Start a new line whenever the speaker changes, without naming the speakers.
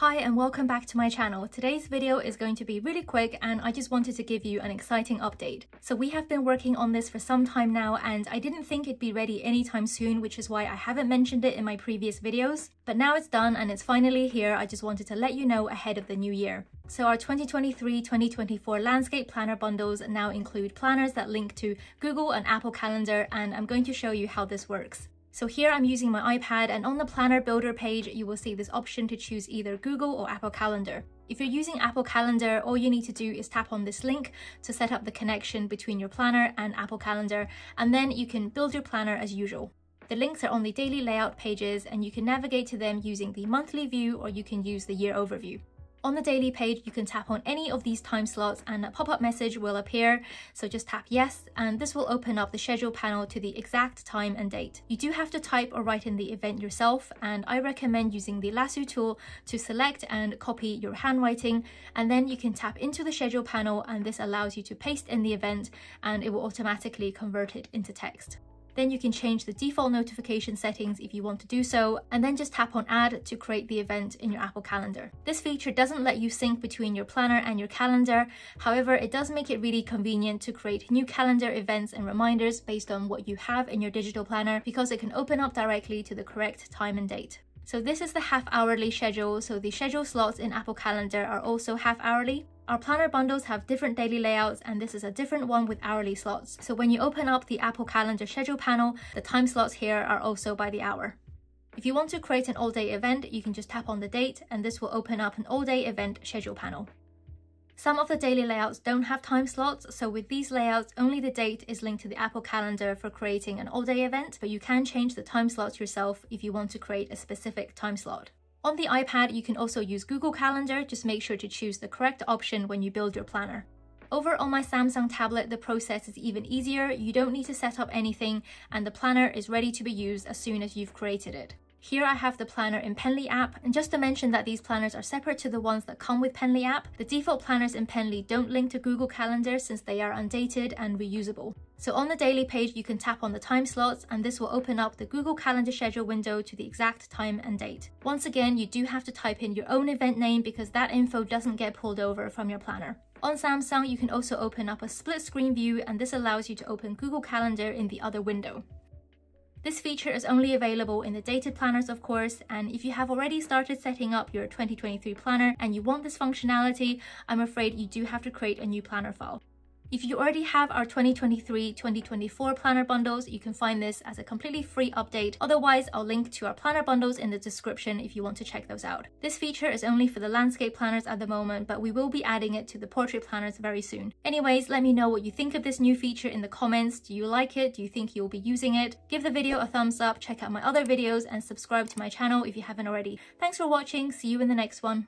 Hi and welcome back to my channel. Today's video is going to be really quick and I just wanted to give you an exciting update. So we have been working on this for some time now and I didn't think it'd be ready anytime soon which is why I haven't mentioned it in my previous videos. But now it's done and it's finally here. I just wanted to let you know ahead of the new year. So our 2023-2024 landscape planner bundles now include planners that link to Google and Apple Calendar and I'm going to show you how this works. So here I'm using my iPad and on the Planner Builder page, you will see this option to choose either Google or Apple Calendar. If you're using Apple Calendar, all you need to do is tap on this link to set up the connection between your planner and Apple Calendar, and then you can build your planner as usual. The links are on the daily layout pages and you can navigate to them using the monthly view or you can use the year overview. On the daily page, you can tap on any of these time slots and a pop-up message will appear. So just tap yes, and this will open up the schedule panel to the exact time and date. You do have to type or write in the event yourself, and I recommend using the lasso tool to select and copy your handwriting, and then you can tap into the schedule panel and this allows you to paste in the event and it will automatically convert it into text. Then you can change the default notification settings if you want to do so, and then just tap on add to create the event in your Apple Calendar. This feature doesn't let you sync between your planner and your calendar. However, it does make it really convenient to create new calendar events and reminders based on what you have in your digital planner because it can open up directly to the correct time and date. So this is the half hourly schedule. So the schedule slots in Apple Calendar are also half hourly. Our planner bundles have different daily layouts and this is a different one with hourly slots. So when you open up the Apple Calendar schedule panel, the time slots here are also by the hour. If you want to create an all-day event, you can just tap on the date and this will open up an all-day event schedule panel. Some of the daily layouts don't have time slots, so with these layouts, only the date is linked to the Apple Calendar for creating an all-day event, but you can change the time slots yourself if you want to create a specific time slot. On the iPad, you can also use Google Calendar, just make sure to choose the correct option when you build your planner. Over on my Samsung tablet, the process is even easier. You don't need to set up anything and the planner is ready to be used as soon as you've created it. Here I have the planner in Penly app, and just to mention that these planners are separate to the ones that come with Penly app, the default planners in Penly don't link to Google Calendar since they are undated and reusable. So on the daily page, you can tap on the time slots and this will open up the Google Calendar schedule window to the exact time and date. Once again, you do have to type in your own event name because that info doesn't get pulled over from your planner. On Samsung, you can also open up a split screen view and this allows you to open Google Calendar in the other window. This feature is only available in the dated planners, of course, and if you have already started setting up your 2023 planner and you want this functionality, I'm afraid you do have to create a new planner file. If you already have our 2023-2024 planner bundles, you can find this as a completely free update. Otherwise, I'll link to our planner bundles in the description if you want to check those out. This feature is only for the landscape planners at the moment, but we will be adding it to the portrait planners very soon. Anyways, let me know what you think of this new feature in the comments. Do you like it? Do you think you'll be using it? Give the video a thumbs up, check out my other videos, and subscribe to my channel if you haven't already. Thanks for watching, see you in the next one.